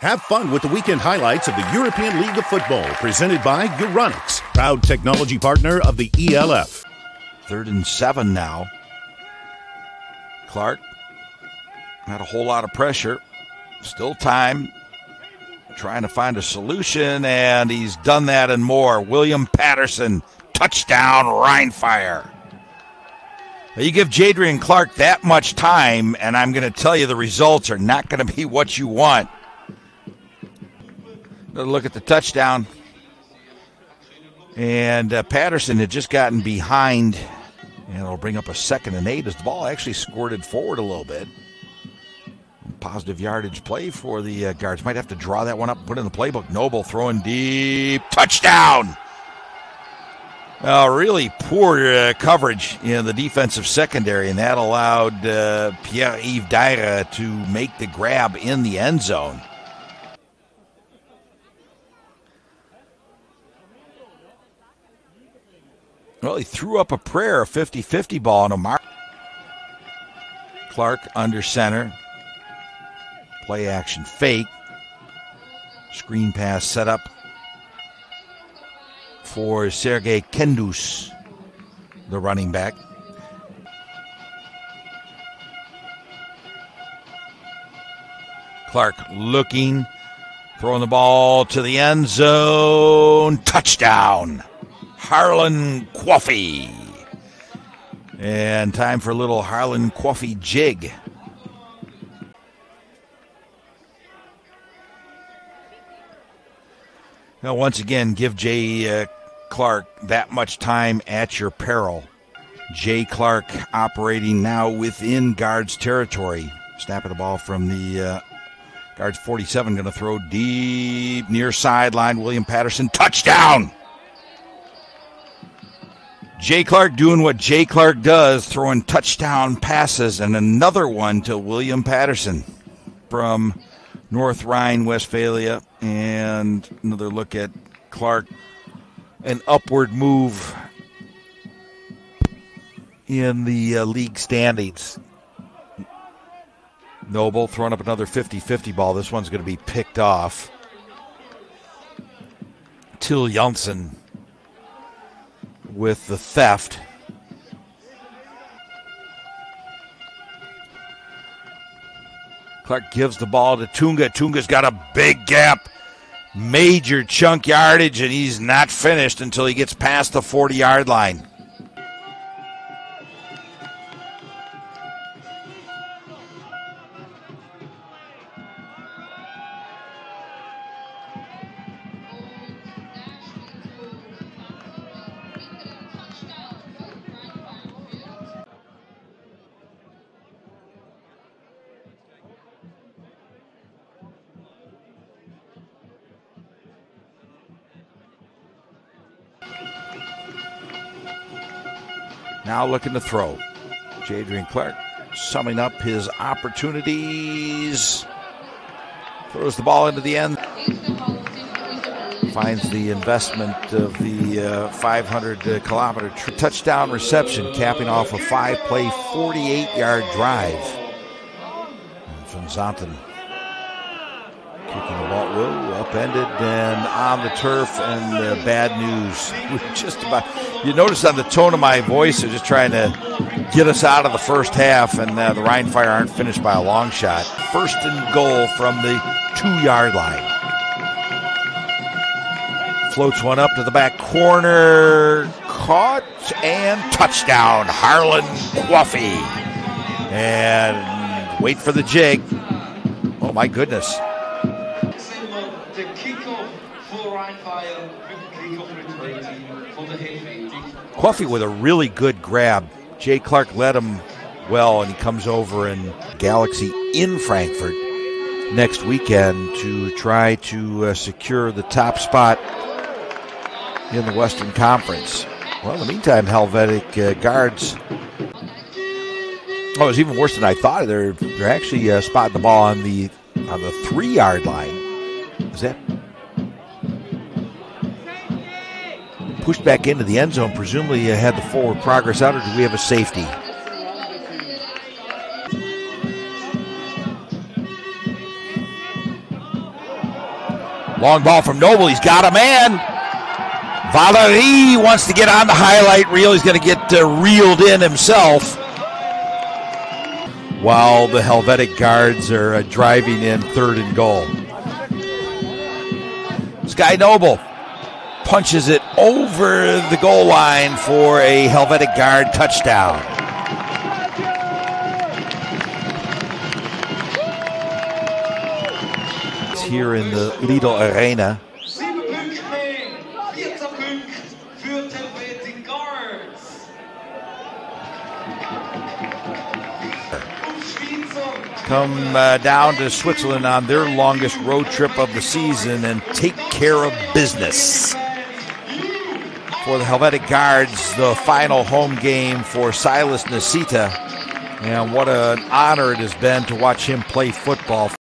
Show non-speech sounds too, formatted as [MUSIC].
Have fun with the weekend highlights of the European League of Football presented by Euronics, proud technology partner of the ELF. Third and seven now. Clark not a whole lot of pressure. Still time. Trying to find a solution, and he's done that and more. William Patterson, touchdown, Rhein Fire. You give Jadrian Clark that much time, and I'm going to tell you the results are not going to be what you want. Look at the touchdown. And uh, Patterson had just gotten behind, and it'll bring up a second and eight as the ball actually squirted forward a little bit. Positive yardage play for the uh, guards. Might have to draw that one up, put in the playbook. Noble throwing deep, touchdown. Uh, really poor uh, coverage in the defensive secondary, and that allowed uh, Pierre Yves Daira to make the grab in the end zone. Well, he threw up a prayer, a 50 50 ball, a mark. Clark under center. Play action fake. Screen pass set up for Sergei Kendus, the running back. Clark looking, throwing the ball to the end zone. Touchdown. Harlan Coffey. And time for a little Harlan Coffey jig. Now, once again, give Jay uh, Clark that much time at your peril. Jay Clark operating now within guards territory. Snapping the ball from the uh, guards 47, going to throw deep near sideline. William Patterson, touchdown! Jay Clark doing what Jay Clark does, throwing touchdown passes, and another one to William Patterson from North Rhine Westphalia. And another look at Clark, an upward move in the uh, league standings. Noble throwing up another 50 50 ball. This one's going to be picked off. Till Janssen with the theft. Clark gives the ball to Toonga. Toonga's got a big gap, major chunk yardage, and he's not finished until he gets past the 40 yard line. Now looking to throw. Jadrian Clark summing up his opportunities. Throws the ball into the end. Finds the investment of the uh, 500 uh, kilometer tr- touchdown reception, capping off a five play, 48 yard drive. And from Zonten Kicking the ball, whoa, upended and on the turf, and uh, bad news. [LAUGHS] We're just about, you notice on the tone of my voice, they're just trying to get us out of the first half, and uh, the Rhein Fire aren't finished by a long shot. First and goal from the two yard line. Floats one up to the back corner, caught and touchdown, Harlan Coffey. And wait for the jig. Oh my goodness. Coffey with a really good grab. Jay Clark led him well, and he comes over in Galaxy in Frankfurt next weekend to try to uh, secure the top spot in the Western Conference. Well, in the meantime, Helvetic uh, guards. Oh, it was even worse than I thought. They're they're actually uh, spotting the ball on the on the three yard line. Is that pushed back into the end zone. Presumably, had the forward progress out, or do we have a safety? Long ball from Noble. He's got a man. Valerie wants to get on the highlight reel. He's going to get uh, reeled in himself. While the Helvetic guards are uh, driving in third and goal. Sky Noble punches it over the goal line for a Helvetic guard touchdown. It's here in the Lidl Arena. Come uh, down to Switzerland on their longest road trip of the season and take care of business. For the Helvetic Guards, the final home game for Silas Nasita. And what an honor it has been to watch him play football.